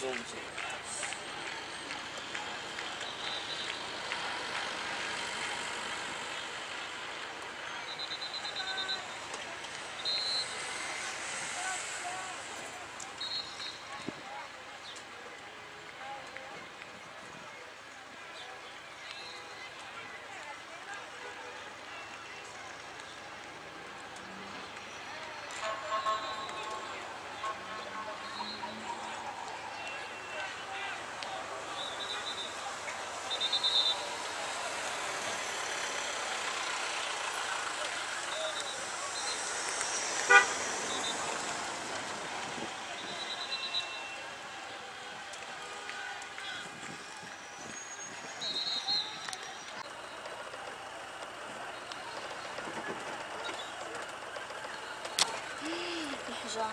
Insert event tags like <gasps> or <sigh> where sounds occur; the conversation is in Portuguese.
무서운 지. <gasps> Já.